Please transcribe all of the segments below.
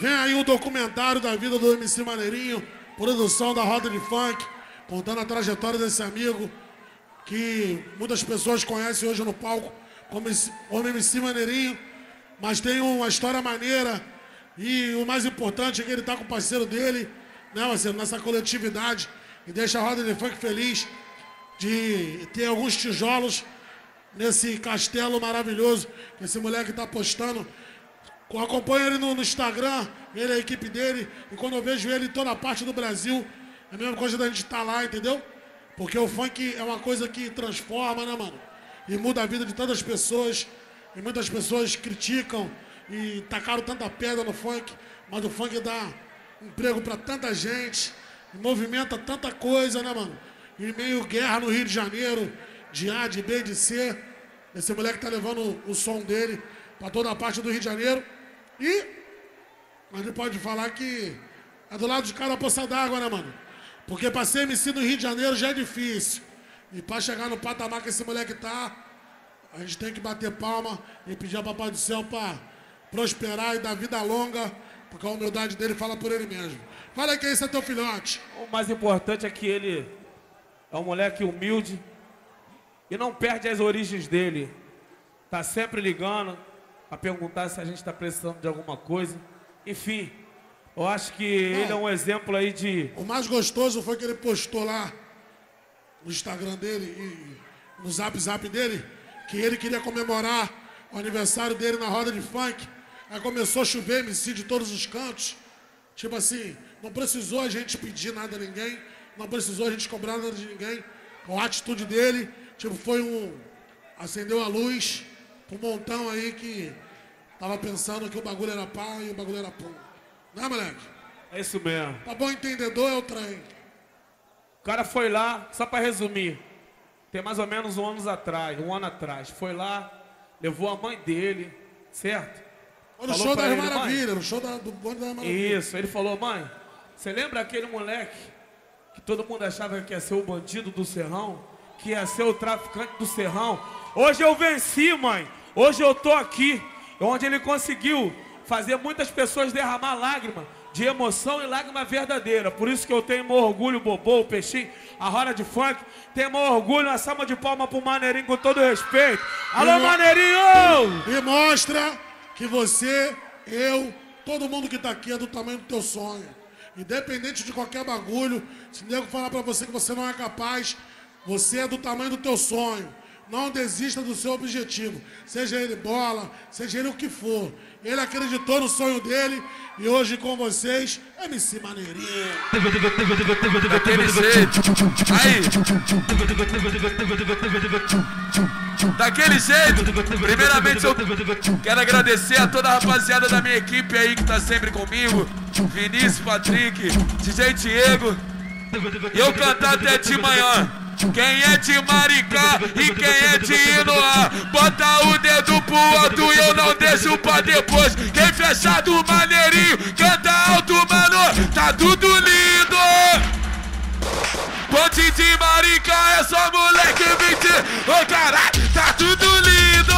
Vem aí um documentário da vida do MC Maneirinho, produção da Roda de Funk, contando a trajetória desse amigo que muitas pessoas conhecem hoje no palco como MC Maneirinho, mas tem uma história maneira e o mais importante é que ele tá com o parceiro dele, né, parceiro, nessa coletividade e deixa a Roda de Funk feliz de ter alguns tijolos nesse castelo maravilhoso que esse moleque tá postando. Acompanho ele no, no Instagram, ele e a equipe dele, e quando eu vejo ele em toda parte do Brasil, é a mesma coisa da gente estar lá, entendeu? Porque o funk é uma coisa que transforma, né, mano? E muda a vida de tantas pessoas, e muitas pessoas criticam e tacaram tanta pedra no funk, mas o funk dá emprego pra tanta gente, movimenta tanta coisa, né, mano? E meio guerra no Rio de Janeiro, de A, de B, de C. Esse moleque tá levando o som dele pra toda a parte do Rio de Janeiro. E a gente pode falar que é do lado de cada poça d'água, né, mano? Porque pra ser MC no Rio de Janeiro já é difícil. E pra chegar no patamar que esse moleque tá, a gente tem que bater palma e pedir ao Papai do Céu pra prosperar e dar vida longa, porque a humildade dele fala por ele mesmo. Fala aí que esse é teu filhote. O mais importante é que ele é um moleque humilde e não perde as origens dele. Tá sempre ligando a perguntar se a gente está precisando de alguma coisa. Enfim, eu acho que ele é um exemplo aí de O mais gostoso foi que ele postou lá no Instagram dele e no zap zap dele que ele queria comemorar o aniversário dele na roda de funk. Aí começou a chover MC de todos os cantos. Tipo assim, não precisou a gente pedir nada a ninguém, não precisou a gente cobrar nada de ninguém. Com a atitude dele, tipo, foi um. acendeu a luz pro montão aí que tava pensando que o bagulho era pá e o bagulho era pum. Né, moleque? é isso mesmo. Pra bom entendedor é o trem. O cara foi lá, só para resumir, tem mais ou menos um ano atrás, um ano atrás, foi lá, levou a mãe dele, certo? Foi no Falou show pra das ele. Maravilhas, no show da- do bonde das Maravilhas. Isso, ele falou, mãe, você lembra aquele moleque que todo mundo achava que ia ser o bandido do serrão? Que ia ser o traficante do serrão? Hoje eu venci, mãe. Hoje eu tô aqui, onde ele conseguiu fazer muitas pessoas derramar lágrima de emoção e lágrima verdadeira. Por isso que eu tenho meu orgulho, Bobô, o Peixinho, a roda de funk. Tenho meu orgulho, uma salva de palma pro Maneirinho com todo respeito. Alô, Irmão- Maneirinho! E mostra que você, eu, todo mundo que tá aqui é do tamanho do teu sonho. Independente de qualquer bagulho, se o nego falar pra você que você não é capaz, você é do tamanho do teu sonho. Não desista do seu objetivo. Seja ele bola, seja ele o que for. Ele acreditou no sonho dele e hoje com vocês, MC Maneirinho. Daquele jeito. Aí. Daquele jeito. Primeiramente eu quero agradecer a toda a rapaziada da minha equipe aí que tá sempre comigo. Vinícius, Patrick, DJ Diego. Eu cantar até de manhã. Quem é de Maricá e quem é de Inoá Bota o dedo pro alto e eu não deixo pra depois. Quem fechar do maneirinho, canta alto, mano Tá tudo lindo. Ponte de Maricá é só moleque 20 Ô caralho, tá tudo lindo.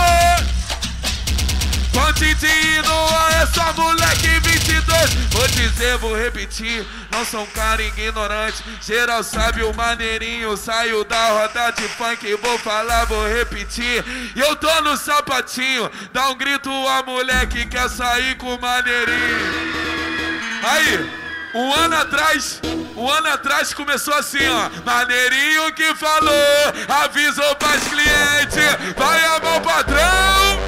Ponte de Inoa é só moleque 22 Vou dizer, vou repetir. Não sou um cara ignorante. Geral sabe o maneirinho. Saiu da roda de funk Vou falar, vou repetir. Eu tô no sapatinho. Dá um grito a moleque Quer sair com o maneirinho. Aí, um ano atrás, um ano atrás começou assim, ó. Maneirinho que falou, avisou pras clientes, vai amar o patrão.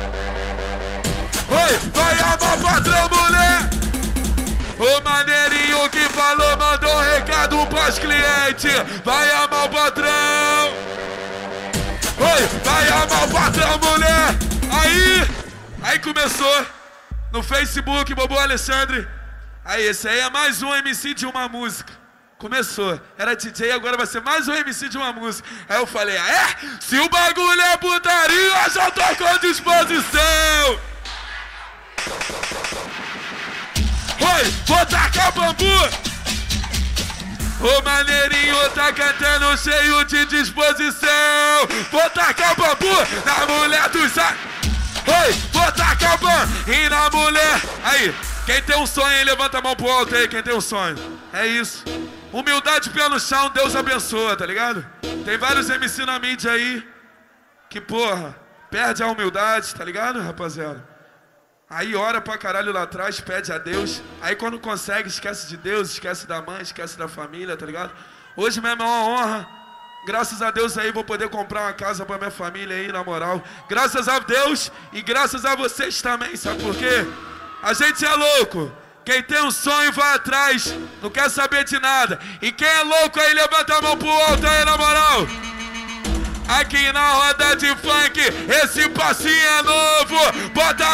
Oi, vai amar o patrão, mulher. O maneirinho que falou, mandou um recado pras clientes, vai amar o patrão. Oi, vai amar o patrão, mulher. Aí, aí começou no Facebook, Bobo Alexandre. Aí, esse aí é mais um MC de uma música. Começou. Era DJ, agora vai ser mais um MC de uma música. Aí eu falei, ah, é? Se o bagulho é putaria, já tô com disposição. Oi, vou tacar bambu. O maneirinho tá cantando cheio de disposição. Vou tacar bambu na mulher dos... a- Oi, vou tacar bambu e na mulher... Aí, Quem tem um sonho levanta a mão pro alto aí, quem tem um sonho. É isso. Humildade pé no chão, Deus abençoa, tá ligado? Tem vários MC na mídia aí que, porra, perde a humildade, tá ligado, rapaziada? Aí ora pra caralho lá atrás, pede a Deus. Aí quando consegue, esquece de Deus, esquece da mãe, esquece da família, tá ligado? Hoje mesmo é uma honra. Graças a Deus aí vou poder comprar uma casa pra minha família aí, na moral. Graças a Deus e graças a vocês também, sabe por quê? A gente é louco. Quem tem um sonho vai atrás, não quer saber de nada. E quem é louco aí, levanta a mão pro alto aí, na moral. Aqui na roda de funk, esse passinho é novo. Bota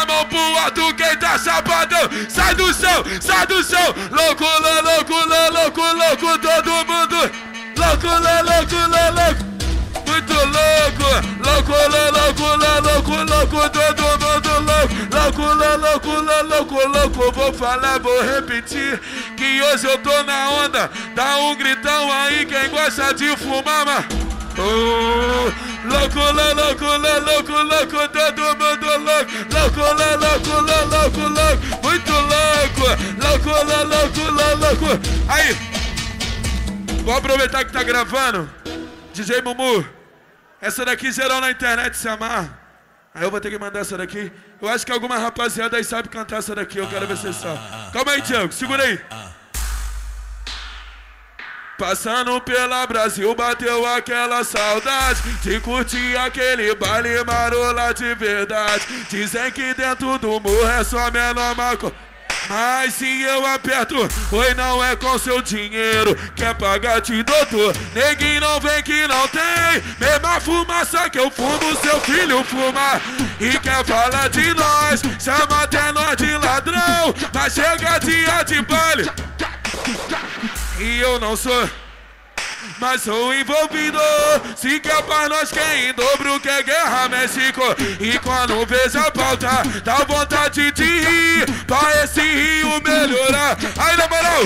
chapadão. Sai do chão, sai do chão. Louco, louco, louco, louco, todo mundo. Louco, louco, louco. Muito louco, louco, louco, louco, louco, todo mundo louco, louco, louco, louco, louco. Vou falar, vou repetir que hoje eu tô na onda. Dá um gritão aí quem gosta de fumar. Oh, louco, louco, louco, louco, todo mundo louco, louco, louco, louco, louco, muito louco, louco, louco, louco. Aí, vou aproveitar que tá gravando, DJ Mumu, essa daqui geral na internet se amar. Aí eu vou ter que mandar essa daqui. Eu acho que alguma rapaziada aí sabe cantar essa daqui, eu quero ver se sabe. Calma aí, Tiago, segura aí. Passando pela Brasil, bateu aquela saudade De curtir aquele baile marola de verdade. Dizem que dentro do morro é só menor maco mas se eu aperto, oi não é com seu dinheiro Quer pagar de doutor, neguinho não vem que não tem Mesma fumaça que eu fumo, seu filho fuma. E quer falar de nós, chama até nós de ladrão. Mas chega dia de baile e eu não sou mas sou envolvido. Se quer pra nós quem em dobro quer guerra México. E quando vejo a pauta, dá vontade de rir. Pra esse rio melhorar. Aí na moral,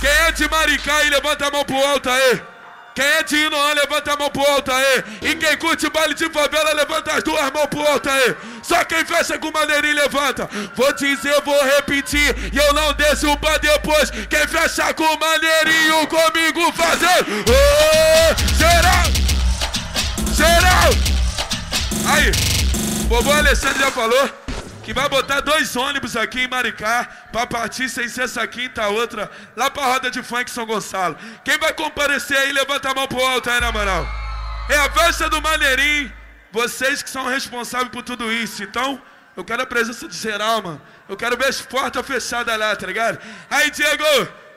quem é de Maricá e levanta a mão pro alto aí. Quem é de Inoã, levanta a mão pro alto aí. E quem curte baile de favela, levanta as duas mãos pro alto aí. Só quem fecha com maneirinho, levanta. Vou dizer, vou repetir. E eu não deixo pra depois. Quem fecha com maneirinho comigo fazendo. Ô, geral! Geral! Aí, vovô Alexandre já falou que vai botar dois ônibus aqui em Maricá para partir sem ser essa quinta outra lá para roda de funk São Gonçalo. Quem vai comparecer aí, levanta a mão pro alto aí, na moral. É a festa do Maneirinho. Vocês que são responsáveis por tudo isso. Então, eu quero a presença de geral, mano. Eu quero ver as portas fechadas lá, tá ligado? Aí, Diego,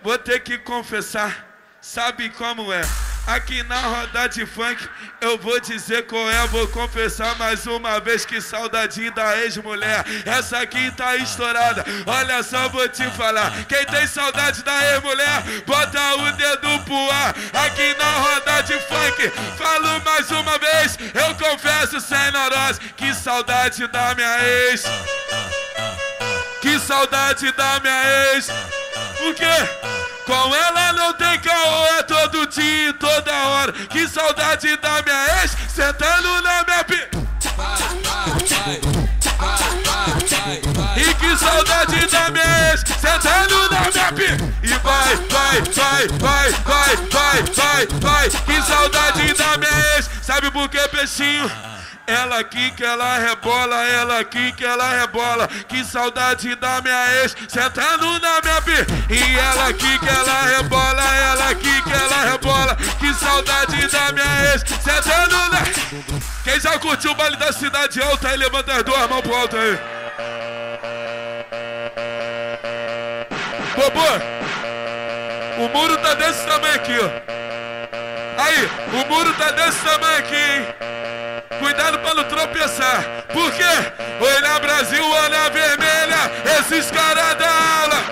vou ter que confessar. Sabe como é? Aqui na roda de funk eu vou dizer qual é, vou confessar mais uma vez que saudadinho da ex-mulher. Essa aqui tá estourada. Olha só, vou te falar. Quem tem saudade da ex-mulher, bota o dedo pro ar. Aqui na roda de funk, falo mais uma vez. Eu confesso sem neurose que saudade da minha ex. Que saudade da minha ex. Por quê? Com ela não tem caô, é todo dia, toda hora. Que saudade da minha ex, sentando na minha pi... E que saudade da minha ex, sentando na minha pi... E vai, vai, vai, vai, vai, vai, vai, vai. Que saudade da minha ex, sabe por que, peixinho? Ela aqui que ela rebola, ela aqui que ela rebola. Que saudade da minha ex, sentando na minha pi. E ela aqui que ela rebola, ela aqui que ela rebola. Que saudade da minha ex, sentando na. Quem já curtiu o baile da cidade alta aí, levanta as duas mãos pro alto aí. O muro tá desse tamanho aqui, ó. Aí, o muro tá desse tamanho aqui, hein? Cuidado pra não tropeçar. Por quê? Oi na Brasil, olha vermelha. Esses caras da aula.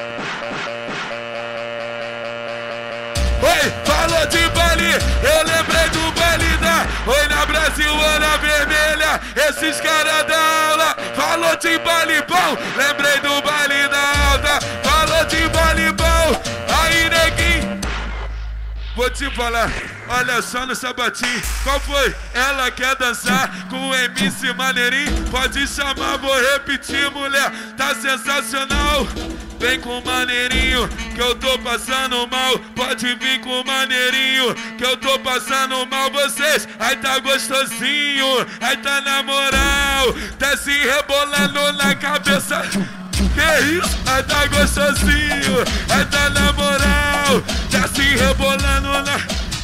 Oi, falou de baile. Eu lembrei do baile da. Oi na Brasil, olha vermelha. Esses caras da aula. Falou de baile bom. Te falar, olha só no sabatinho. Qual foi? Ela quer dançar com o MC Maneirinho? Pode chamar, vou repetir, mulher. Tá sensacional. Vem com maneirinho, que eu tô passando mal. Pode vir com maneirinho, que eu tô passando mal. Vocês, aí tá gostosinho, aí tá na moral. Tá se rebolando na cabeça. Que isso? Aí tá gostosinho, aí tá na moral. Tá se rebolando na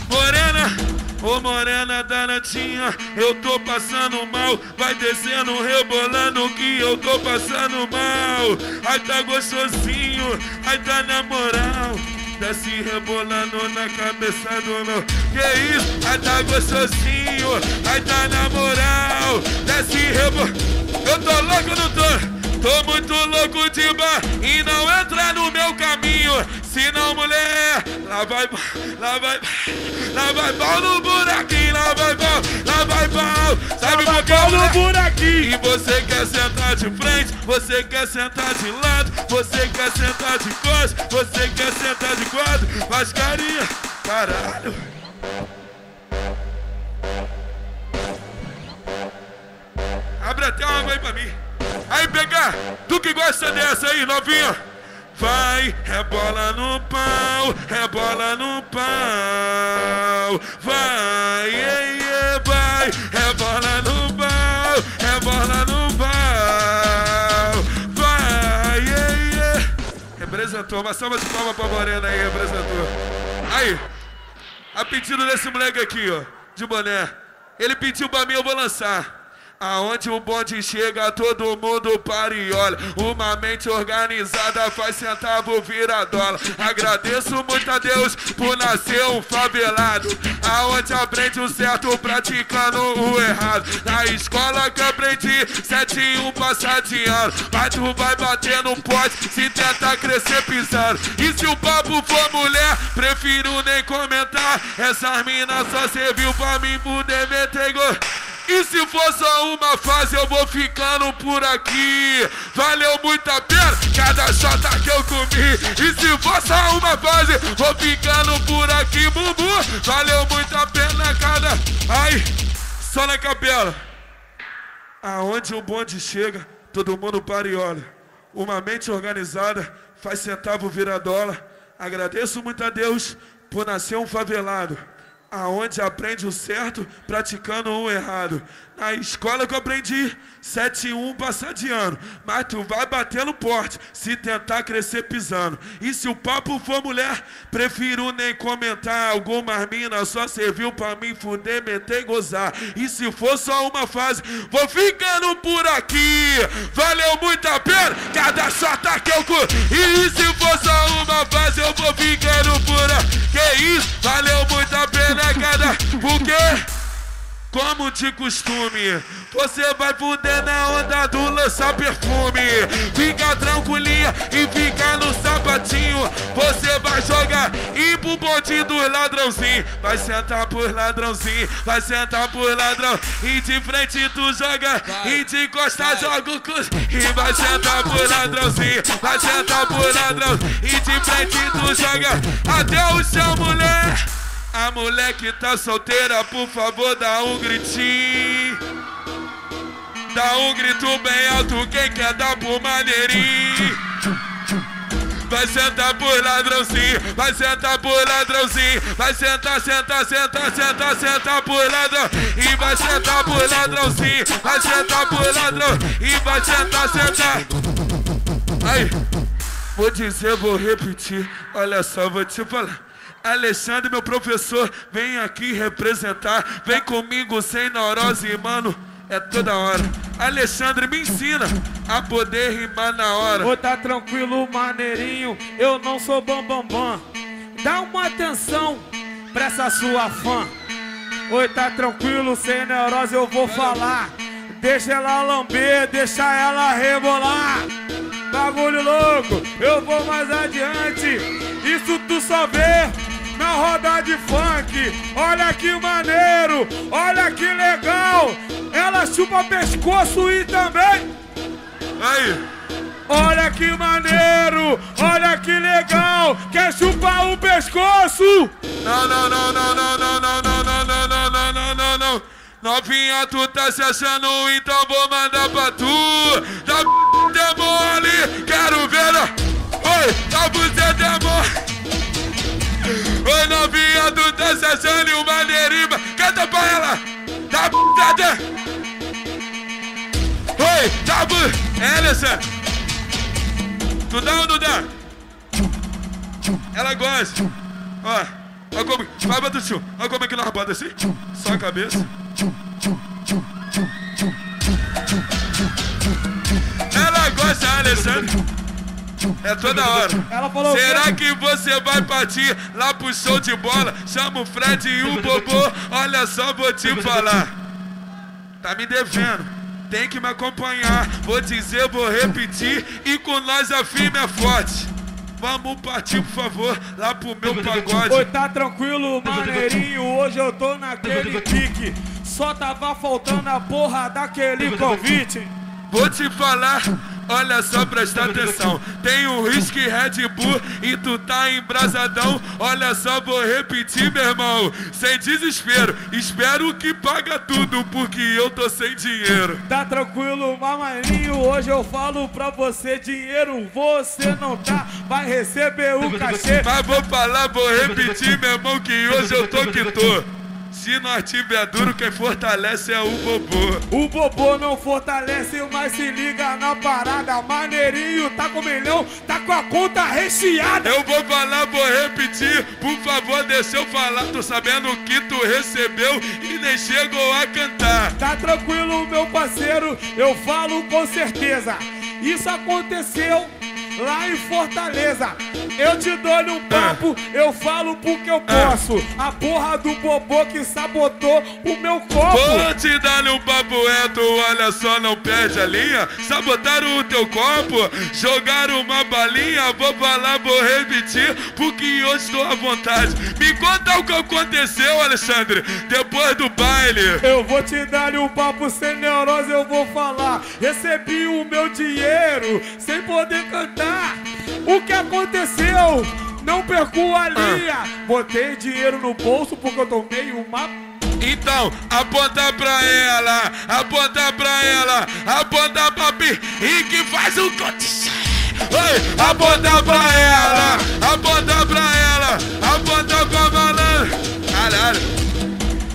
morena. Ô morena danatinha, eu tô passando mal. Vai descendo, rebolando que eu tô passando mal. Ai tá gostosinho, ai tá na moral. Desce rebolando na cabeça do meu. Que isso? Ai tá gostosinho, ai tá na moral. Desce rebolando. Eu tô louco, não tô? Tô muito louco de bar e não entra no meu caminho. Se não, mulher, lá vai, lá vai, lá vai pau no buraquinho, lá vai pau, lá vai pau. Sabe Lá vai pau no buraquinho. E você quer sentar de frente, você quer sentar de lado, você quer sentar de costas, você quer sentar de quadro, faz carinha, caralho. Abre até uma aí pra mim. Aí, pegar, tu que gosta dessa aí, novinha. Vai, rebola no pau, rebola no pau. Vai, ei, ei, vai, rebola no pau, rebola no pau. Vai, ei. Representou, uma salva de palmas pra Morena aí, representou. Aí, a pedido desse moleque aqui, ó, de boné. Ele pediu pra mim, eu vou lançar. Aonde o bonde chega, todo mundo para e olha. Uma mente organizada faz centavo vira dólar. Agradeço muito a Deus por nascer um favelado. Aonde aprende o certo praticando o errado. Na escola que aprendi, sete e um passa de ano. Mas tu vai bater no pote se tentar crescer pisando. E se o papo for mulher, prefiro nem comentar. Essas minas só serviu pra mim poder meter gol. E se for só uma fase, eu vou ficando por aqui. Valeu muito a pena cada chota que eu comi. E se for só uma fase, vou ficando por aqui, bumbum. Valeu muito a pena cada. Ai, só na capela. Aonde o bonde chega, todo mundo para e olha. Uma mente organizada faz centavo virar dólar. Agradeço muito a Deus por nascer um favelado. Aonde aprende o certo, praticando o errado. Na escola que eu aprendi, 7 e 1 passa de ano. Mas tu vai batendo porte, se tentar crescer pisando. E se o papo for mulher, prefiro nem comentar. Algumas minas só serviu pra mim fuder, meter e gozar. E se for só uma fase, vou ficando por aqui. Valeu muito a pena, cada chota que eu curto. E se for só uma fase, eu vou ficando por aqui. Que isso, valeu cada. Por quê? Como de costume, você vai fuder na onda do lançar perfume. Fica tranquilinha e fica no sapatinho. Você vai jogar e pro bonde dos ladrãozinho. Vai sentar por ladrãozinho, vai sentar por ladrão. E de frente tu joga, e de costa joga o cus. E vai sentar por ladrãozinho, vai sentar por ladrão. E de frente tu joga até o chão, mulher. A mulher que tá solteira, por favor, dá um gritinho. Dá um grito bem alto, quem quer dar pro maneirinho. Vai sentar por ladrãozinho, vai sentar por ladrãozinho, vai sentar, sentar, sentar, sentar, sentar por ladrão. E vai sentar por ladrãozinho, vai sentar por ladrão. E vai sentar, sentar. Aí, vou dizer, vou repetir. Olha só, vou te falar. Alexandre, meu professor, vem aqui representar. Vem comigo sem neurose, mano. É toda hora. Alexandre, me ensina a poder rimar na hora. Ô, tá tranquilo, maneirinho, eu não sou bambambam. Bam, bam. Dá uma atenção pra essa sua fã. Oi, tá tranquilo, sem neurose eu vou falar. Deixa ela lamber, deixa ela rebolar. Bagulho louco, eu vou mais adiante. Isso tu só vê na roda de funk. Olha que maneiro, olha que legal. Ela chupa pescoço e também. Aí, Olha que maneiro, olha que legal. Quer chupar o pescoço? Não, não, não, não, não, não, não, não, não, não, não, não, não, não, não. Novinha, tu tá se achando, então vou mandar pra tu. Da b é mole, quero ver. Oi, da buceta é mole. Oi, novinha, tu tá se achando e o maneirinho. Canta pra ela. Da b Oi, da bu. Ellison. Tu dá ou não dá? Ela gosta. Ó, ó como. Vai, Batuchu. Ó como é que nós bota assim. Só a cabeça. Ela gosta, Alessandro. É toda hora. Falou Será que você vai partir lá pro show de bola? Chama o Fred e o Bobô. Olha só, vou te falar. Tá me devendo. Tem que me acompanhar. Vou dizer, vou repetir. E com nós a firme é forte. Vamos partir, por favor, lá pro meu Oi, pagode. tá tranquilo, maneirinho. Hoje eu tô naquele pique. Só tava faltando a porra daquele convite. Vou te falar, olha só, presta atenção. Tem um whisky Red Bull e tu tá embrasadão. Olha só, vou repetir, meu irmão. Sem desespero, espero que paga tudo, porque eu tô sem dinheiro. Tá tranquilo, maneirinho. Hoje eu falo pra você: dinheiro você não tá, vai receber o cachê. Mas vou falar, vou repetir, meu irmão, que hoje eu tô que tô. Se nós tiver duro, quem fortalece é o bobô. O bobô não fortalece, mas se liga na parada. Maneirinho, tá com milhão, tá com a conta recheada. Eu vou falar, vou repetir. Por favor, deixa eu falar. Tô sabendo que tu recebeu e nem chegou a cantar. Tá tranquilo, meu parceiro, eu falo com certeza. Isso aconteceu lá em Fortaleza. Eu te dou um papo, eu falo porque eu posso. A porra do bobô que sabotou o meu copo. Vou te dar um papo reto, olha só, não perde a linha. Sabotaram o teu copo, jogaram uma balinha. Vou falar, vou repetir, porque hoje estou à vontade. Me conta o que aconteceu, Alexandre, depois do baile. Eu vou te dar um papo sem neurose, eu vou falar. Recebi o meu dinheiro sem poder cantar. O que aconteceu? Não perco a linha. Botei dinheiro no bolso porque eu tomei uma Então, aponta pra ela, aponta pra ela, aponta pra pi e que faz o. Oi, aponta pra ela, aponta pra ela, aponta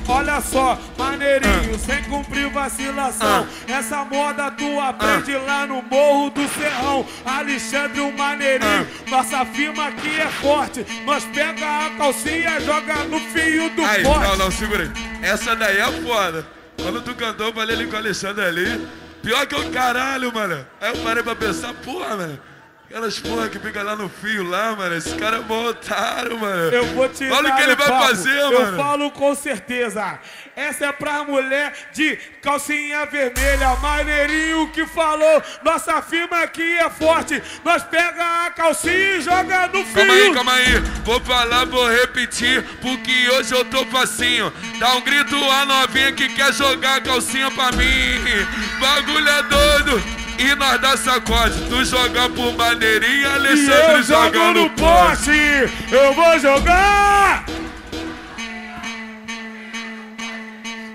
Olha só, maneirinho, sem cumprir vacilação. Essa moda tu aprende lá no Morro do Serrão. Alexandre, o maneirinho, nossa firma aqui é forte. Nós pega a calcinha, joga no fio do Aí, pote. não, não, segura aí. Essa daí é foda. Quando tu cantou, eu falei ali com o Alexandre ali. Pior que o caralho, mano. Aí eu parei pra pensar, porra, mano. Aquelas porra que fica lá no fio lá, mano. Esse cara é mó otário, mano. Eu vou te Olha o que ele vai papo. fazer, Eu mano. falo com certeza. Essa é pra mulher de calcinha vermelha. Maneirinho que falou. Nossa firma aqui é forte. Nós pega a calcinha e joga no fio. Calma aí, calma aí. Vou falar, vou repetir, porque hoje eu tô facinho. Dá um grito a novinha que quer jogar a calcinha pra mim. Bagulho é doido. E nós dá sacode. Tu joga pro maneirinho, E Alexandre eu joga no poste. Eu vou jogar.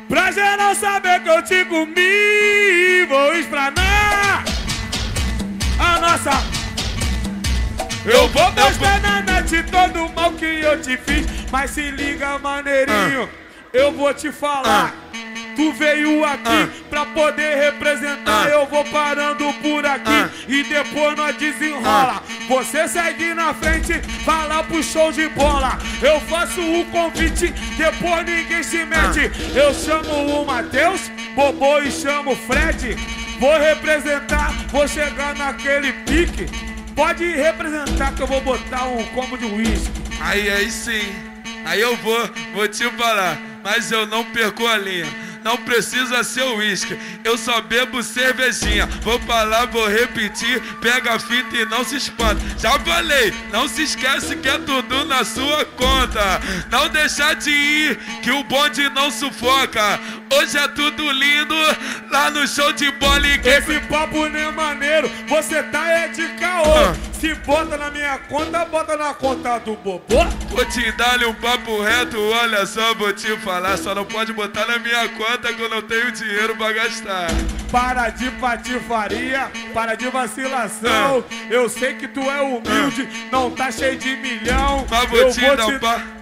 Pra geral saber que eu te comi, vou explanar a nossa. Eu vou mostrar na net todo o mal que eu te fiz, mas se liga, maneirinho, eu vou te falar. Tu veio aqui pra poder representar, Ah. eu vou parando por aqui Ah. e depois nós desenrola. Você segue na frente, vai lá pro show de bola. Eu faço o convite, depois ninguém se mete. Eu chamo o Matheus, Bobô e chamo o Fred. Vou representar, vou chegar naquele pique. Pode representar que eu vou botar um combo de uísque. Aí, aí sim. Aí eu vou, vou te falar. Mas eu não perco a linha. Não precisa ser uísque. Eu só bebo cervejinha. Vou falar, vou repetir. Pega a fita e não se espanta. Já falei, não se esquece que é tudo na sua conta. Não deixar de ir, que o bonde não sufoca. Hoje é tudo lindo lá no show de bola e Esse papo nem é maneiro, você tá é de caô. Ah. Se bota na minha conta, bota na conta do bobô. Vou te dar um papo reto, olha só, vou te falar. Só não pode botar na minha conta que eu não tenho dinheiro pra gastar. Para de patifaria, para de vacilação. Ah. Eu sei que tu é humilde, não tá cheio de milhão. Mas vou Eu te dar um papo.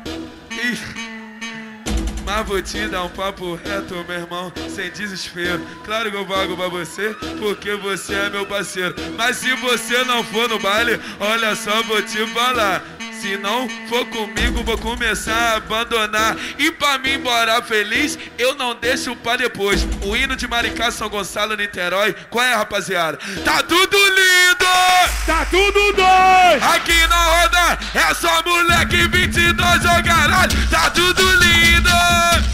Mas vou te dar um papo reto, meu irmão, sem desespero. Claro que eu pago pra você, porque você é meu parceiro. Mas se você não for no baile, olha só, vou te falar. Se não for comigo, vou começar a abandonar. E pra mim embora feliz, eu não deixo pra depois. O hino de Maricá, São Gonçalo, Niterói. Qual é, rapaziada? Tá tudo lindo! Tá tudo doido! Aqui na roda é só moleque 22, ô caralho, tá tudo lindo! Friede!